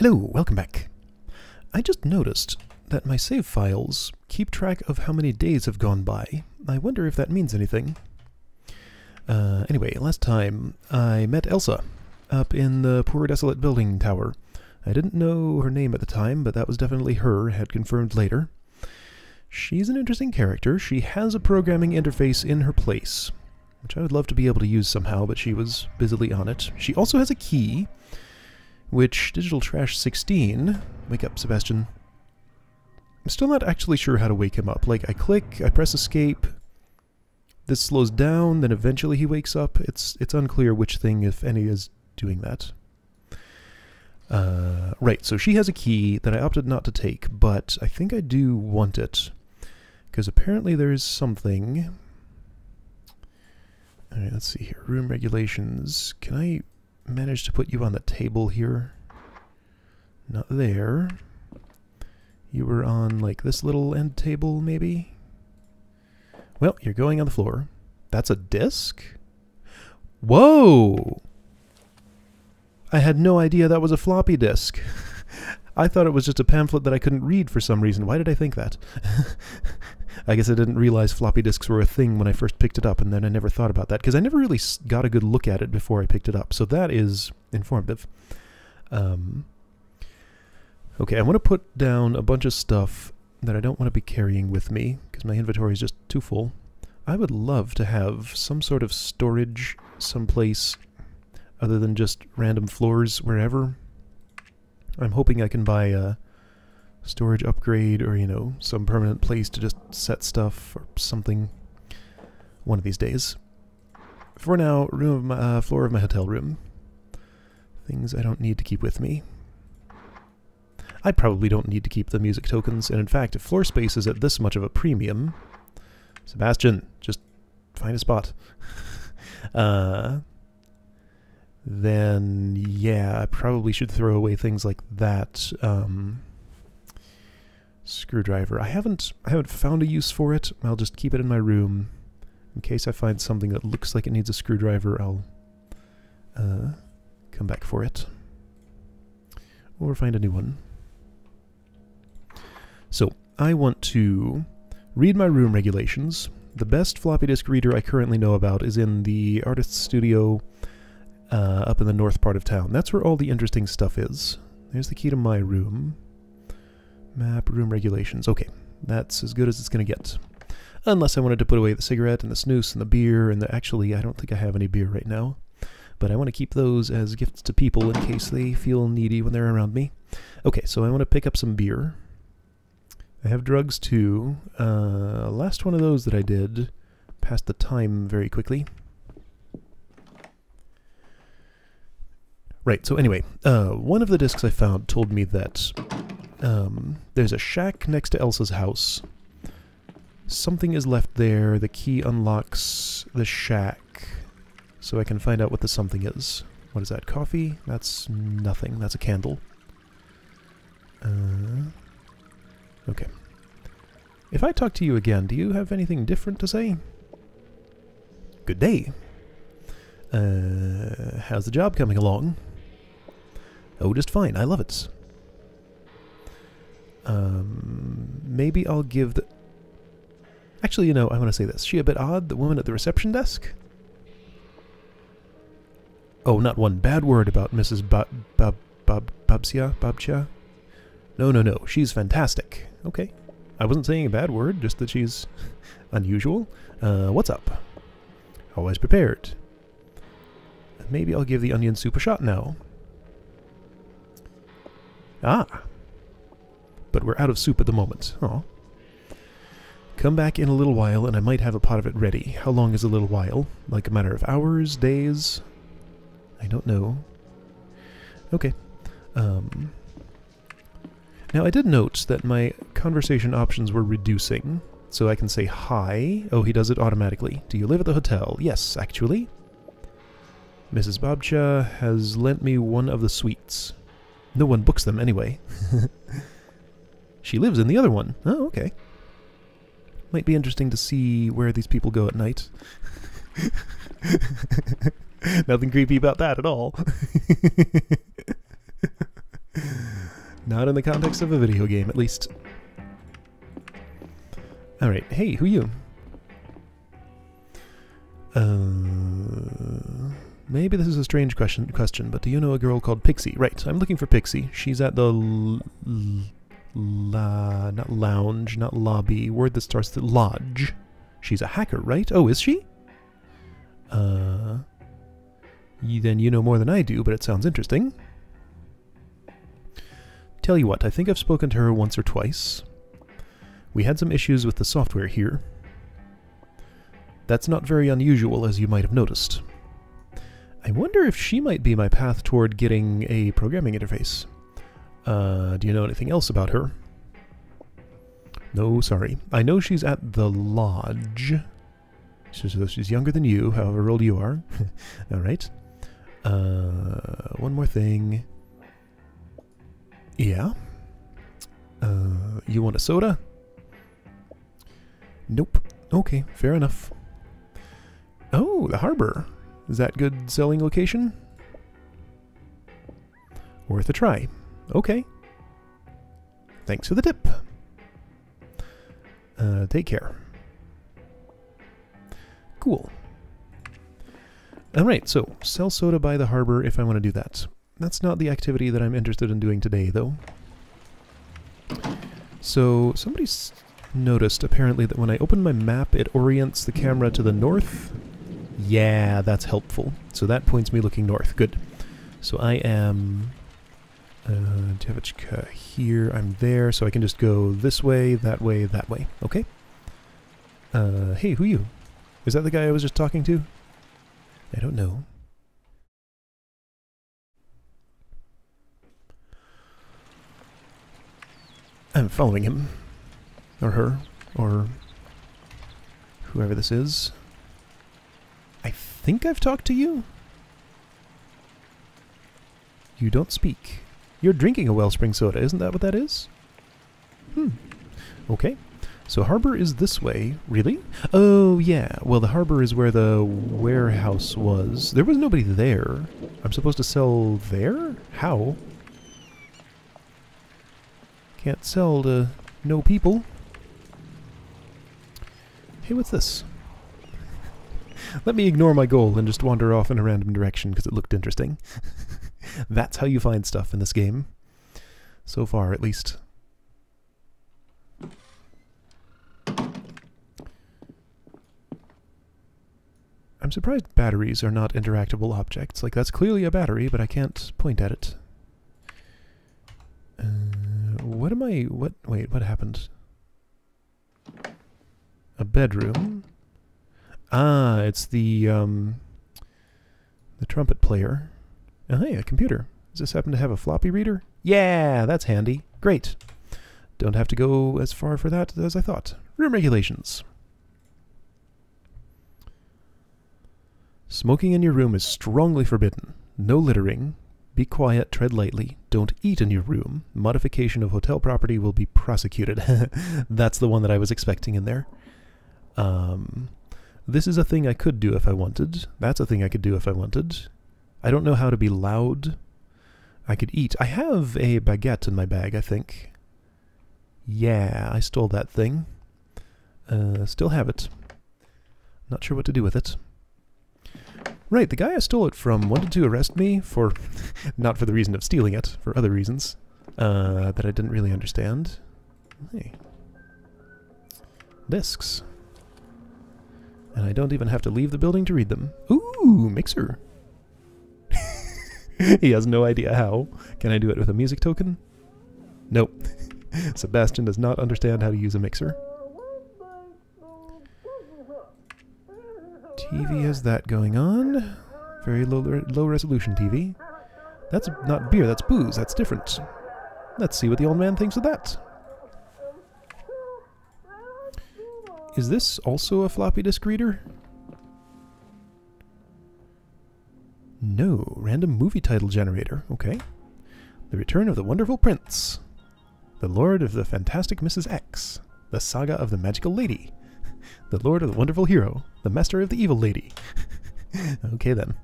Hello, welcome back. I just noticed that my save files keep track of how many days have gone by. I wonder if that means anything. Uh, anyway, last time I met Elsa up in the poor desolate building tower. I didn't know her name at the time, but that was definitely her, had confirmed later. She's an interesting character. She has a programming interface in her place, which I would love to be able to use somehow, but she was busily on it. She also has a key, which Digital Trash 16... Wake up, Sebastian. I'm still not actually sure how to wake him up. Like, I click, I press escape, this slows down, then eventually he wakes up. It's it's unclear which thing, if any, is doing that. Uh, right, so she has a key that I opted not to take, but I think I do want it. Because apparently there is something... Alright, let's see here. Room regulations. Can I manage to put you on the table here? Not there. You were on, like, this little end table, maybe? Well, you're going on the floor. That's a disc? Whoa! I had no idea that was a floppy disk. I thought it was just a pamphlet that I couldn't read for some reason. Why did I think that? I guess I didn't realize floppy disks were a thing when I first picked it up, and then I never thought about that, because I never really got a good look at it before I picked it up. So that is informative. Um, okay, I want to put down a bunch of stuff that I don't want to be carrying with me, because my inventory is just too full. I would love to have some sort of storage someplace other than just random floors wherever. I'm hoping I can buy a storage upgrade or, you know, some permanent place to just set stuff or something one of these days. For now, room of my, uh, floor of my hotel room. Things I don't need to keep with me. I probably don't need to keep the music tokens, and in fact, if floor space is at this much of a premium... Sebastian, just find a spot. uh, then yeah, I probably should throw away things like that. Um, screwdriver. I haven't I haven't found a use for it. I'll just keep it in my room. In case I find something that looks like it needs a screwdriver, I'll uh, come back for it. Or find a new one. So, I want to read my room regulations. The best floppy disk reader I currently know about is in the artist's studio uh, up in the north part of town. That's where all the interesting stuff is. There's the key to my room. Map, room regulations. Okay, that's as good as it's going to get. Unless I wanted to put away the cigarette and the snus and the beer and the... Actually, I don't think I have any beer right now. But I want to keep those as gifts to people in case they feel needy when they're around me. Okay, so I want to pick up some beer. I have drugs too. Uh, last one of those that I did passed the time very quickly. Right, so anyway, uh, one of the discs I found told me that um, there's a shack next to Elsa's house. Something is left there, the key unlocks the shack, so I can find out what the something is. What is that, coffee? That's nothing, that's a candle. Uh, okay. If I talk to you again, do you have anything different to say? Good day. Uh, how's the job coming along? Oh, just fine. I love it. Um, maybe I'll give the... Actually, you know, I want to say this. She a bit odd, the woman at the reception desk? Oh, not one bad word about Mrs. Bob... Bob... Bob... Babcha? No, no, no. She's fantastic. Okay. I wasn't saying a bad word, just that she's unusual. Uh, what's up? Always prepared. Maybe I'll give the onion soup a shot now. Ah. But we're out of soup at the moment. Oh. Come back in a little while and I might have a pot of it ready. How long is a little while? Like a matter of hours, days? I don't know. Okay. Um, now I did note that my conversation options were reducing. So I can say hi. Oh, he does it automatically. Do you live at the hotel? Yes, actually. Mrs. Babcha has lent me one of the suites. No one books them anyway. she lives in the other one. Oh, okay. Might be interesting to see where these people go at night. Nothing creepy about that at all. Not in the context of a video game, at least. Alright, hey, who you? Uh, maybe this is a strange question, question, but do you know a girl called Pixie? Right, I'm looking for Pixie. She's at the la, not lounge, not lobby, word that starts with lodge. She's a hacker, right? Oh, is she? Uh, then you know more than I do, but it sounds interesting. Tell you what, I think I've spoken to her once or twice. We had some issues with the software here. That's not very unusual, as you might have noticed. I wonder if she might be my path toward getting a programming interface. Uh, do you know anything else about her? No, sorry. I know she's at the lodge. She's, she's younger than you, however old you are. Alright. Uh, one more thing. Yeah. Uh, you want a soda? Nope. Okay, fair enough. Oh, the harbor. Is that good selling location? Worth a try. Okay. Thanks for the tip. Uh, take care. Cool. Alright, so sell soda by the harbor if I want to do that. That's not the activity that I'm interested in doing today, though. So, somebody's noticed, apparently, that when I open my map, it orients the camera to the north. Yeah, that's helpful. So that points me looking north. Good. So I am... Uh, Devichka here, I'm there, so I can just go this way, that way, that way. Okay? Uh, hey, who you? Is that the guy I was just talking to? I don't know. I'm following him. Or her. Or whoever this is. I think I've talked to you? You don't speak. You're drinking a wellspring soda, isn't that what that is? Hmm. Okay. So harbor is this way. Really? Oh, yeah. Well, the harbor is where the warehouse was. There was nobody there. I'm supposed to sell there? How? Can't sell to no people. Hey, what's this? Let me ignore my goal and just wander off in a random direction because it looked interesting. That's how you find stuff in this game. So far, at least. I'm surprised batteries are not interactable objects. Like, that's clearly a battery, but I can't point at it. Uh, what am I... What... Wait, what happened? A bedroom? Ah, it's the, um... The trumpet player. Oh, hey, a computer. Does this happen to have a floppy reader? Yeah, that's handy. Great. Don't have to go as far for that as I thought. Room regulations. Smoking in your room is strongly forbidden. No littering. Be quiet, tread lightly. Don't eat in your room. Modification of hotel property will be prosecuted. That's the one that I was expecting in there. Um, this is a thing I could do if I wanted. That's a thing I could do if I wanted. I don't know how to be loud. I could eat. I have a baguette in my bag, I think. Yeah, I stole that thing. Uh, still have it. Not sure what to do with it. Right, the guy I stole it from wanted to arrest me for, not for the reason of stealing it, for other reasons, uh, that I didn't really understand. Hey. Discs. And I don't even have to leave the building to read them. Ooh, mixer. he has no idea how. Can I do it with a music token? Nope. Sebastian does not understand how to use a mixer. TV has that going on. Very low, low resolution TV. That's not beer, that's booze. That's different. Let's see what the old man thinks of that. Is this also a floppy disk reader? No, random movie title generator. Okay. The Return of the Wonderful Prince. The Lord of the Fantastic Mrs. X. The Saga of the Magical Lady. The Lord of the Wonderful Hero. The Master of the Evil Lady. okay then.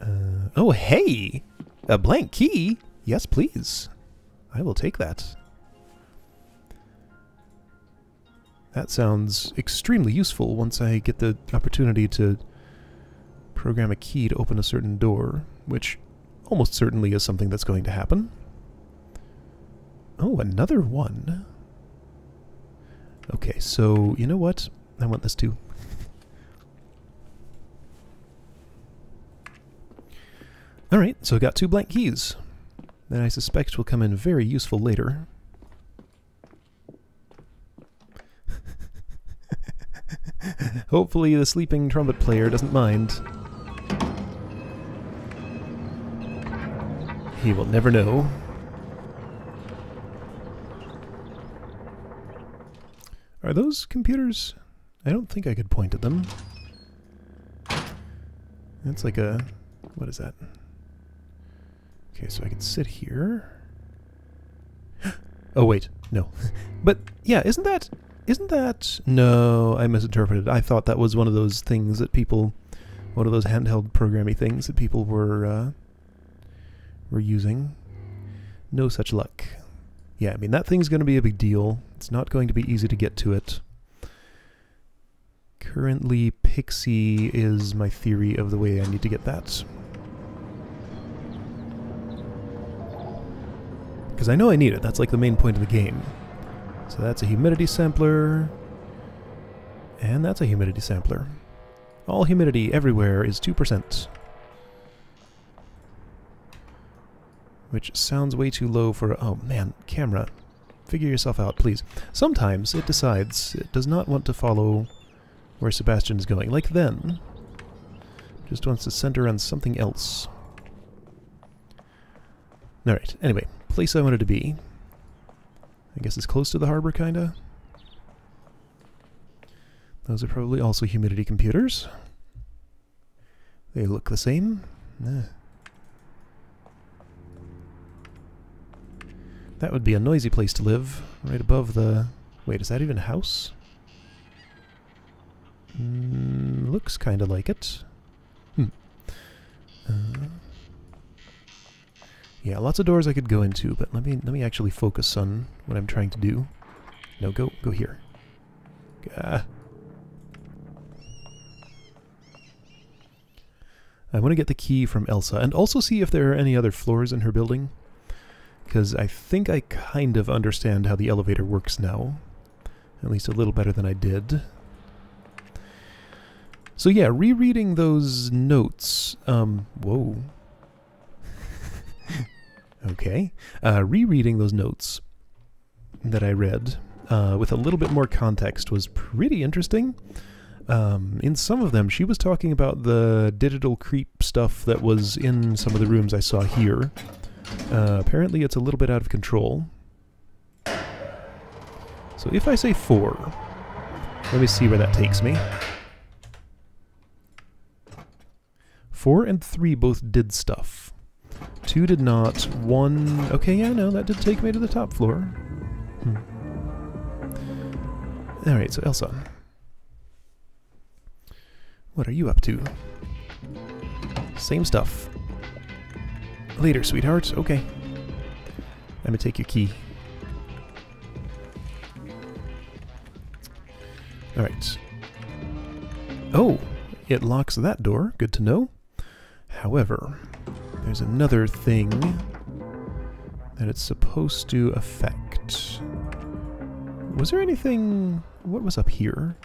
Uh, oh, hey! A blank key? Yes, please. I will take that. That sounds extremely useful once I get the opportunity to program a key to open a certain door, which almost certainly is something that's going to happen. Oh, another one. Okay, so you know what? I want this too. Alright, so I got two blank keys that I suspect will come in very useful later. Hopefully the sleeping trumpet player doesn't mind. He will never know. Are those computers? I don't think I could point at them. That's like a... What is that? Okay, so I can sit here. oh, wait. No. but, yeah, isn't that... Isn't that... No, I misinterpreted. I thought that was one of those things that people... One of those handheld programmy things that people were, uh, were using. No such luck. Yeah, I mean, that thing's going to be a big deal. It's not going to be easy to get to it. Currently, Pixie is my theory of the way I need to get that. Because I know I need it. That's like the main point of the game. So that's a humidity sampler. And that's a humidity sampler. All humidity everywhere is 2%. Which sounds way too low for... Oh man, camera. Figure yourself out, please. Sometimes it decides it does not want to follow where Sebastian is going. Like then. Just wants to center on something else. Alright, anyway place I wanted to be. I guess it's close to the harbor, kinda. Those are probably also humidity computers. They look the same. Eh. That would be a noisy place to live, right above the... Wait, is that even a house? Mm, looks kind of like it. Hmm. Uh, yeah, lots of doors I could go into, but let me let me actually focus on what I'm trying to do. No, go go here. Ah. I want to get the key from Elsa, and also see if there are any other floors in her building. Because I think I kind of understand how the elevator works now. At least a little better than I did. So yeah, rereading those notes, um, whoa. Okay. Uh, rereading those notes that I read uh, with a little bit more context was pretty interesting. Um, in some of them, she was talking about the digital creep stuff that was in some of the rooms I saw here. Uh, apparently, it's a little bit out of control. So if I say four, let me see where that takes me. Four and three both did stuff. Two did not. One... Okay, yeah, no, that did take me to the top floor. Hmm. Alright, so Elsa. What are you up to? Same stuff. Later, sweetheart. Okay. Let me take your key. Alright. Oh! It locks that door. Good to know. However, there's another thing that it's supposed to affect. Was there anything... What was up here?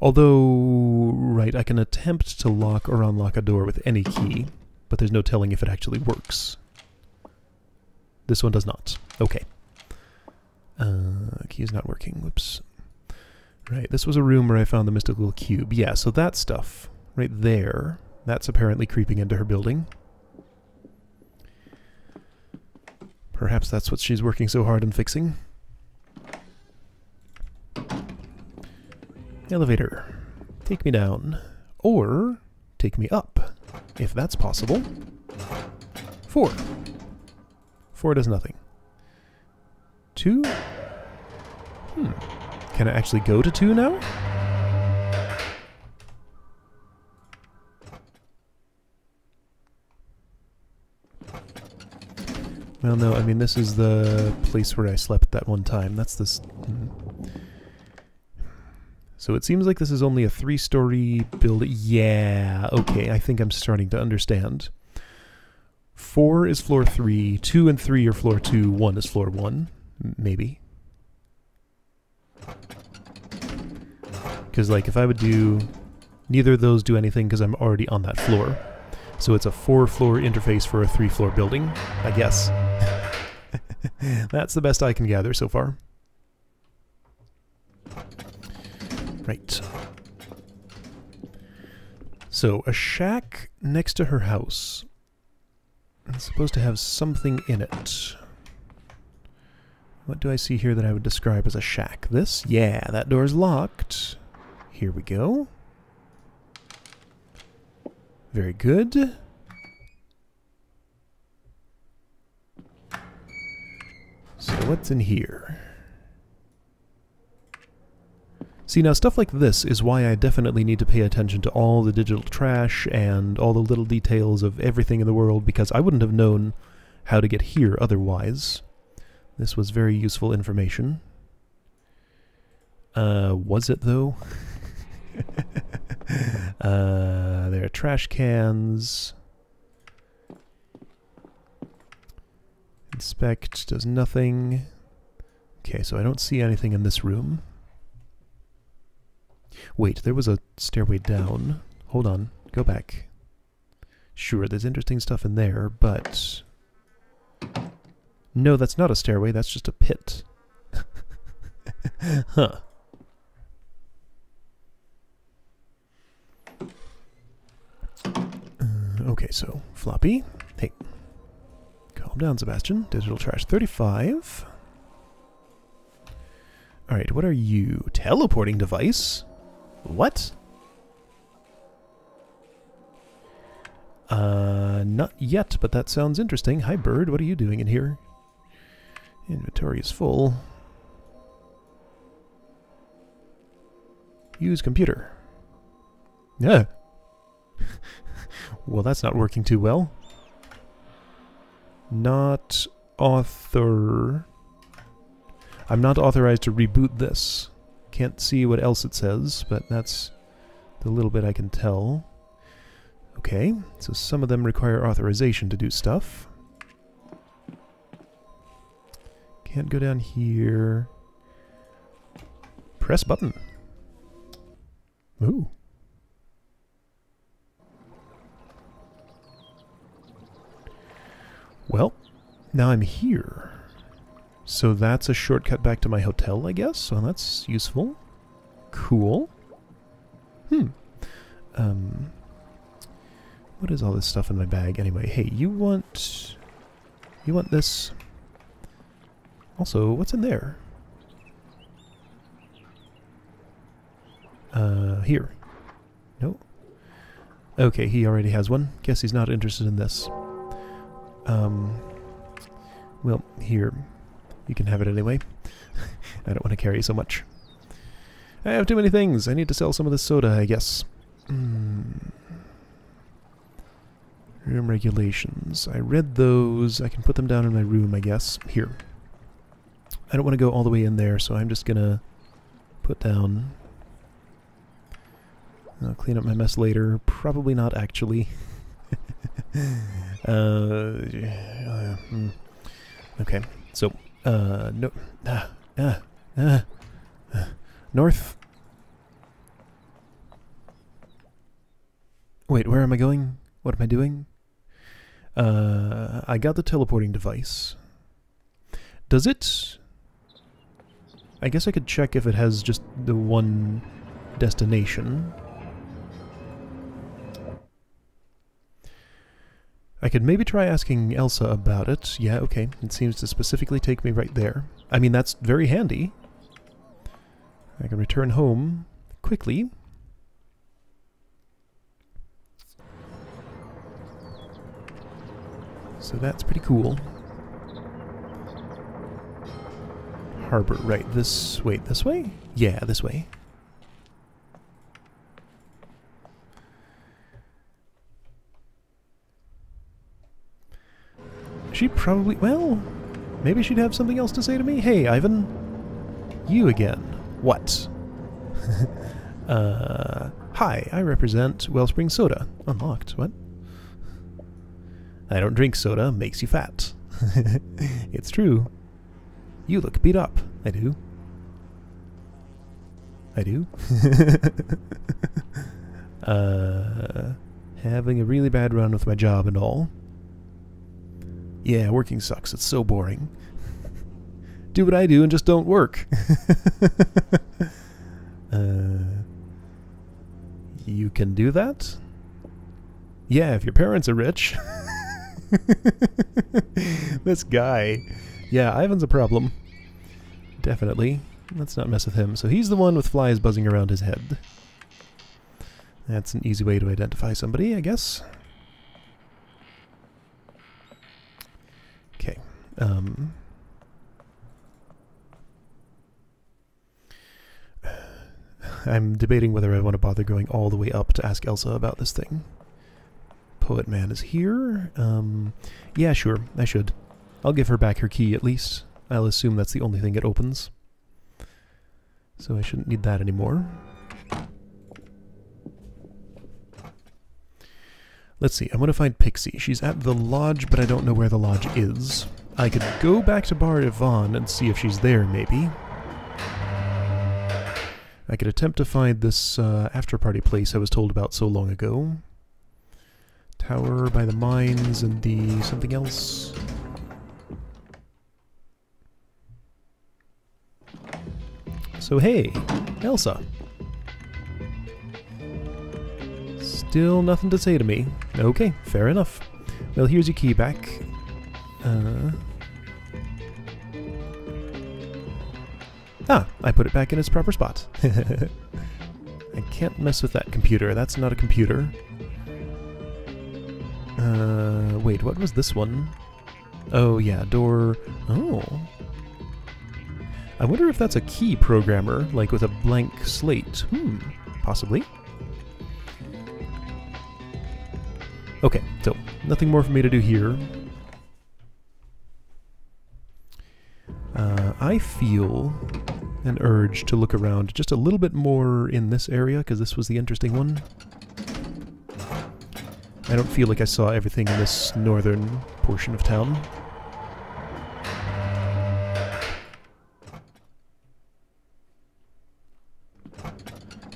Although, right, I can attempt to lock or unlock a door with any key, but there's no telling if it actually works. This one does not. Okay. Uh, key is not working. Whoops. Right, this was a room where I found the mystical cube. Yeah, so that stuff right there that's apparently creeping into her building. Perhaps that's what she's working so hard on fixing. Elevator. Take me down. Or take me up, if that's possible. Four. Four does nothing. Two? Hmm. Can I actually go to two now? Well, no, I mean, this is the place where I slept that one time. That's this... Mm. So it seems like this is only a three-story building. Yeah, okay, I think I'm starting to understand. Four is floor three, two and three are floor two, one is floor one, maybe. Because, like, if I would do... Neither of those do anything because I'm already on that floor. So it's a four-floor interface for a three-floor building, I guess. That's the best I can gather so far. Right. So, a shack next to her house. It's supposed to have something in it. What do I see here that I would describe as a shack? This? Yeah, that door's locked. Here we go. Very good. So what's in here? See, now stuff like this is why I definitely need to pay attention to all the digital trash and all the little details of everything in the world because I wouldn't have known how to get here otherwise. This was very useful information. Uh, was it though? uh, there are trash cans. Inspect does nothing. Okay, so I don't see anything in this room. Wait, there was a stairway down. Hold on, go back. Sure, there's interesting stuff in there, but... No, that's not a stairway, that's just a pit. huh. Uh, okay, so, floppy. Hey. Calm down, Sebastian. Digital trash 35. Alright, what are you? Teleporting device? What? Uh, not yet, but that sounds interesting. Hi, bird. What are you doing in here? Inventory is full. Use computer. Yeah. well, that's not working too well. Not author... I'm not authorized to reboot this. Can't see what else it says, but that's the little bit I can tell. Okay, so some of them require authorization to do stuff. Can't go down here. Press button. Ooh. Well, now I'm here. So that's a shortcut back to my hotel, I guess. So that's useful. Cool. Hmm. Um, what is all this stuff in my bag anyway? Hey, you want... You want this? Also, what's in there? Uh, here. No. Okay, he already has one. Guess he's not interested in this. Um, well, here. You can have it anyway. I don't want to carry so much. I have too many things. I need to sell some of this soda, I guess. Mm. Room regulations. I read those. I can put them down in my room, I guess. Here. I don't want to go all the way in there, so I'm just gonna put down... I'll clean up my mess later. Probably not, actually. uh, uh, mm. Okay, so uh, no. Uh, uh, uh, uh, north. Wait, where am I going? What am I doing? Uh, I got the teleporting device. Does it... I guess I could check if it has just the one destination. I could maybe try asking Elsa about it. Yeah, okay. It seems to specifically take me right there. I mean, that's very handy. I can return home quickly. So that's pretty cool. Harbor, right, this... wait, this way? Yeah, this way. She probably... Well, maybe she'd have something else to say to me. Hey, Ivan. You again. What? uh... Hi, I represent Wellspring Soda. Unlocked. What? I don't drink soda. Makes you fat. it's true. You look beat up. I do. I do. uh, having a really bad run with my job and all. Yeah, working sucks. It's so boring. do what I do and just don't work. uh, you can do that? Yeah, if your parents are rich. this guy. Yeah, Ivan's a problem. Definitely. Let's not mess with him. So he's the one with flies buzzing around his head. That's an easy way to identify somebody, I guess. Okay. Um, I'm debating whether I want to bother going all the way up to ask Elsa about this thing. Poet Man is here. Um, yeah, sure, I should. I'll give her back her key at least. I'll assume that's the only thing it opens. So I shouldn't need that anymore. Let's see, I want to find Pixie. She's at the lodge, but I don't know where the lodge is. I could go back to Bar Yvonne and see if she's there, maybe. I could attempt to find this uh, after-party place I was told about so long ago. Tower by the mines and the something else. So hey, Elsa. Still nothing to say to me. Okay, fair enough. Well, here's your key back. Uh... Ah, I put it back in its proper spot. I can't mess with that computer. That's not a computer. Uh, wait, what was this one? Oh, yeah, door... Oh. I wonder if that's a key programmer, like with a blank slate. Hmm, possibly. Okay, so nothing more for me to do here. I feel an urge to look around just a little bit more in this area, because this was the interesting one. I don't feel like I saw everything in this northern portion of town.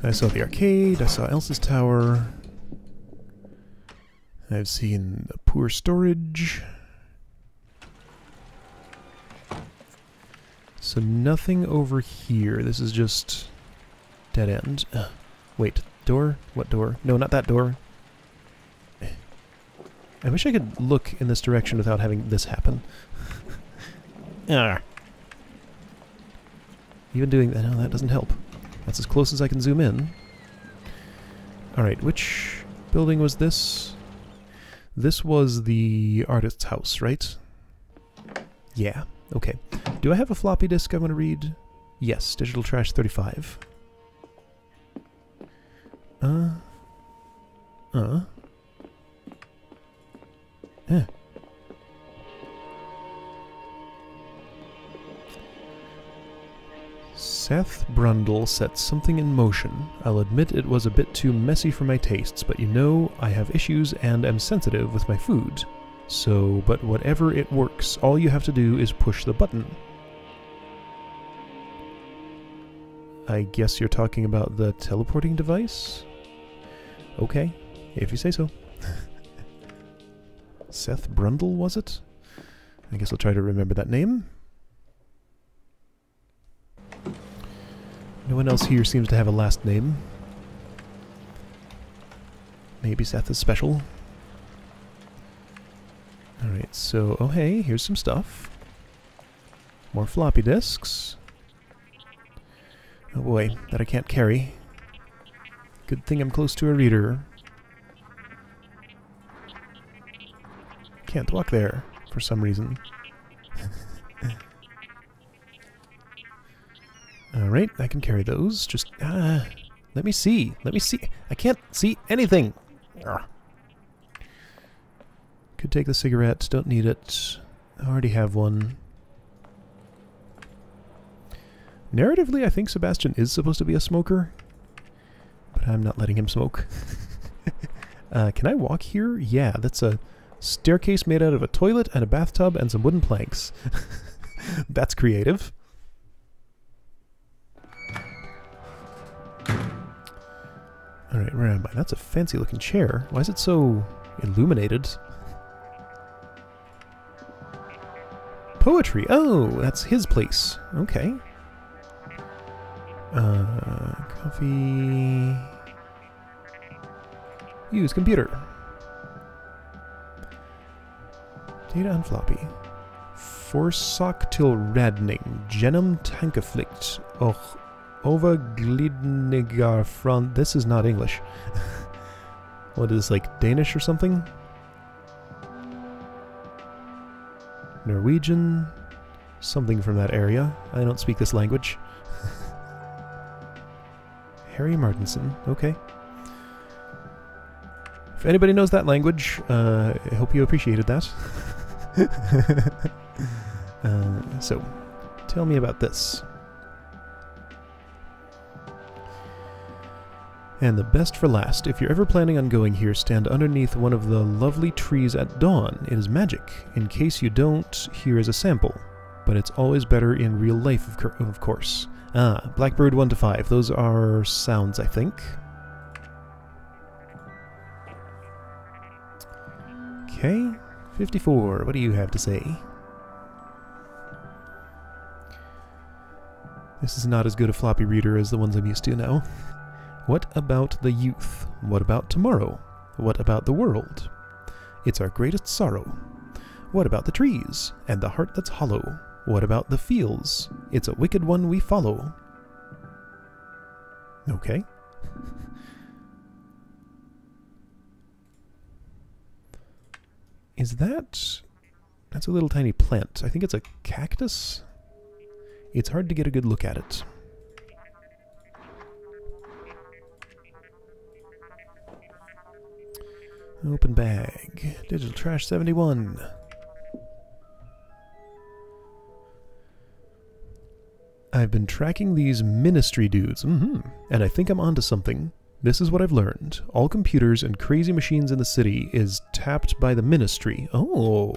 I saw the arcade, I saw Elsa's tower. I've seen the poor storage. So nothing over here. This is just dead end. Uh, wait, door? What door? No, not that door. I wish I could look in this direction without having this happen. ah. Even doing that, no, that doesn't help. That's as close as I can zoom in. Alright, which building was this? This was the artist's house, right? Yeah, okay. Do I have a floppy disk I want to read? Yes, Digital Trash 35. Uh. Uh. Eh. Seth Brundle set something in motion. I'll admit it was a bit too messy for my tastes, but you know, I have issues and am sensitive with my food. So, but whatever it works, all you have to do is push the button. I guess you're talking about the teleporting device? Okay, if you say so. Seth Brundle, was it? I guess I'll try to remember that name. No one else here seems to have a last name. Maybe Seth is special. Alright, so, oh hey, here's some stuff. More floppy disks. Oh boy, that I can't carry. Good thing I'm close to a reader. Can't walk there, for some reason. Alright, I can carry those. Just, uh, let me see. Let me see. I can't see anything. Could take the cigarette. Don't need it. I already have one. Narratively, I think Sebastian is supposed to be a smoker, but I'm not letting him smoke. uh, can I walk here? Yeah, that's a staircase made out of a toilet and a bathtub and some wooden planks. that's creative. Alright, where am I? That's a fancy looking chair. Why is it so illuminated? Poetry. Oh, that's his place. Okay. Uh, coffee. Use computer. Data on floppy. Forsock till radning. Genum tankaflict. Och. Overglidnigar front. This is not English. what is this, like Danish or something? Norwegian. Something from that area. I don't speak this language. Harry Martinson. Okay. If anybody knows that language, uh, I hope you appreciated that. uh, so, tell me about this. And the best for last, if you're ever planning on going here, stand underneath one of the lovely trees at dawn. It is magic. In case you don't, here is a sample. But it's always better in real life, of, of course. Ah, Blackbird 1 to 5. Those are sounds, I think. Okay, 54. What do you have to say? This is not as good a floppy reader as the ones I'm used to now. What about the youth? What about tomorrow? What about the world? It's our greatest sorrow. What about the trees and the heart that's hollow? What about the fields? It's a wicked one we follow. Okay. Is that... That's a little tiny plant. I think it's a cactus? It's hard to get a good look at it. Open bag. Digital trash 71. I've been tracking these ministry dudes, mm -hmm, and I think I'm onto something. This is what I've learned. All computers and crazy machines in the city is tapped by the ministry. Oh.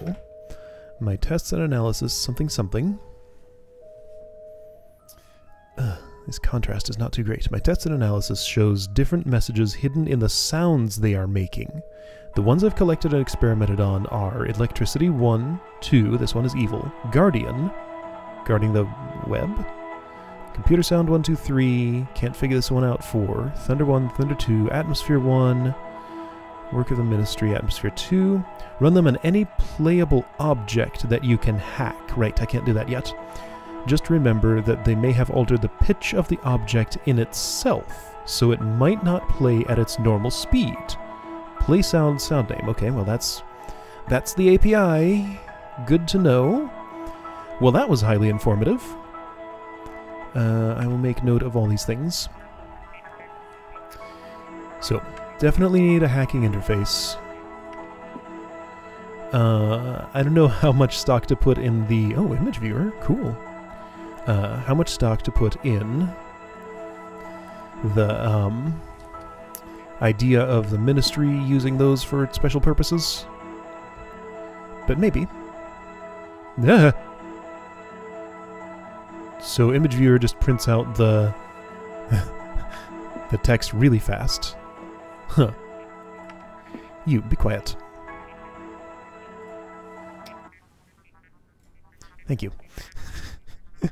My tests and analysis, something something. Uh, this contrast is not too great. My tests and analysis shows different messages hidden in the sounds they are making. The ones I've collected and experimented on are Electricity 1, 2, this one is evil, Guardian, guarding the web, Computer Sound 1, 2, 3, can't figure this one out 4, Thunder 1, Thunder 2, Atmosphere 1, Work of the Ministry, Atmosphere 2, run them on any playable object that you can hack. Right, I can't do that yet. Just remember that they may have altered the pitch of the object in itself, so it might not play at its normal speed. Play sound sound name. Okay, well that's that's the API. Good to know. Well, that was highly informative. Uh, I will make note of all these things. So, definitely need a hacking interface. Uh, I don't know how much stock to put in the... Oh, image viewer. Cool. Uh, how much stock to put in the, um, idea of the ministry using those for special purposes. But maybe. So image viewer just prints out the the text really fast. Huh. You, be quiet. Thank you.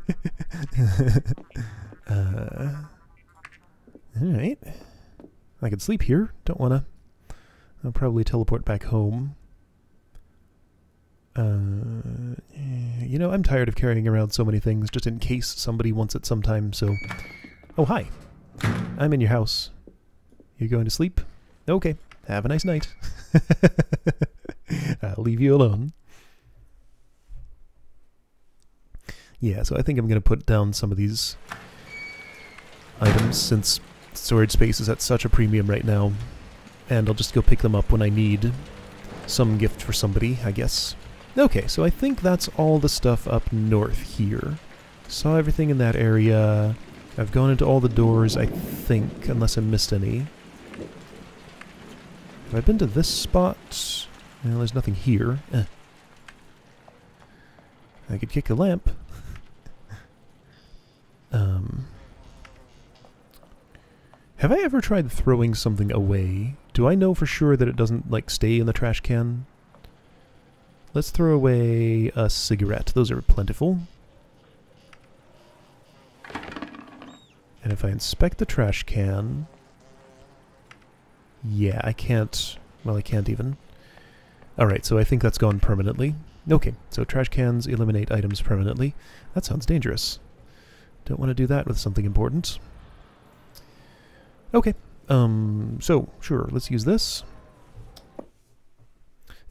uh, Alright. I could sleep here. Don't want to. I'll probably teleport back home. Uh, you know, I'm tired of carrying around so many things just in case somebody wants it sometime, so... Oh, hi. I'm in your house. You're going to sleep? Okay. Have a nice night. I'll leave you alone. Yeah, so I think I'm going to put down some of these items since storage space is at such a premium right now. And I'll just go pick them up when I need some gift for somebody, I guess. Okay, so I think that's all the stuff up north here. Saw everything in that area. I've gone into all the doors, I think, unless I missed any. Have I been to this spot? Well, there's nothing here. Eh. I could kick the lamp. um, have I ever tried throwing something away? Do I know for sure that it doesn't, like, stay in the trash can? Let's throw away a cigarette. Those are plentiful. And if I inspect the trash can... Yeah, I can't... Well, I can't even. Alright, so I think that's gone permanently. Okay, so trash cans eliminate items permanently. That sounds dangerous. Don't want to do that with something important. Okay, um, so, sure, let's use this.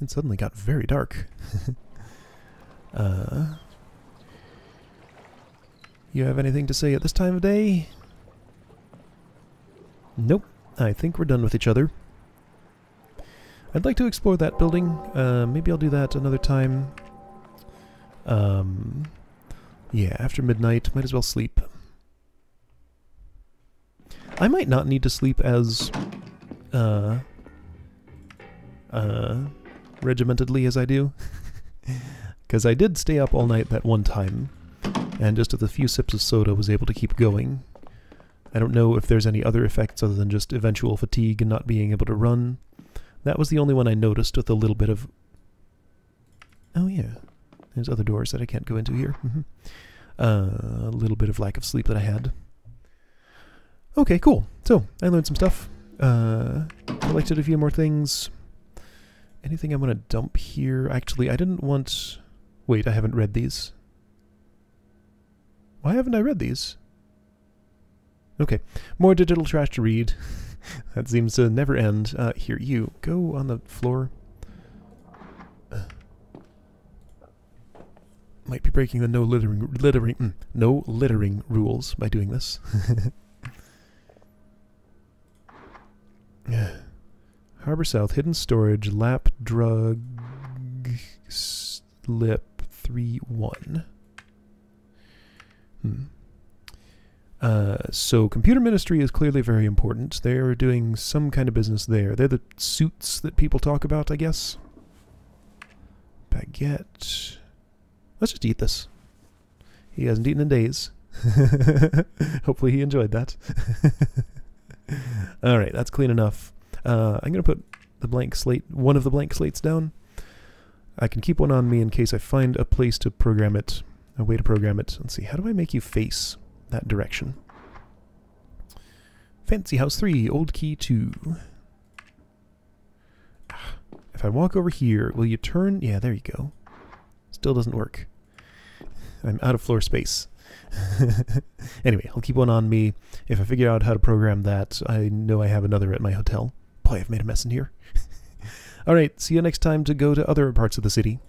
It suddenly got very dark. uh, you have anything to say at this time of day? Nope. I think we're done with each other. I'd like to explore that building. Uh, maybe I'll do that another time. Um, yeah, after midnight, might as well sleep. I might not need to sleep as, uh, uh, regimentedly as I do. Because I did stay up all night that one time, and just with a few sips of soda was able to keep going. I don't know if there's any other effects other than just eventual fatigue and not being able to run. That was the only one I noticed with a little bit of... Oh yeah, there's other doors that I can't go into here. Mm -hmm. uh, a little bit of lack of sleep that I had. Okay, cool. So, I learned some stuff. Uh, collected a few more things. Anything I want to dump here? Actually, I didn't want... Wait, I haven't read these. Why haven't I read these? Okay, more digital trash to read. that seems to never end. Uh, here, you, go on the floor. Uh, might be breaking the no littering, littering, mm, no littering rules by doing this. Harbor South, hidden storage, lap drug, slip, 3-1. Hmm. Uh, so computer ministry is clearly very important. They're doing some kind of business there. They're the suits that people talk about, I guess. Baguette. Let's just eat this. He hasn't eaten in days. Hopefully he enjoyed that. Alright, that's clean enough. Uh, I'm going to put the blank slate, one of the blank slates down. I can keep one on me in case I find a place to program it, a way to program it. Let's see, how do I make you face? that direction. Fancy House 3, Old Key 2. If I walk over here, will you turn? Yeah, there you go. Still doesn't work. I'm out of floor space. anyway, I'll keep one on me. If I figure out how to program that, I know I have another at my hotel. Boy, I've made a mess in here. Alright, see you next time to go to other parts of the city.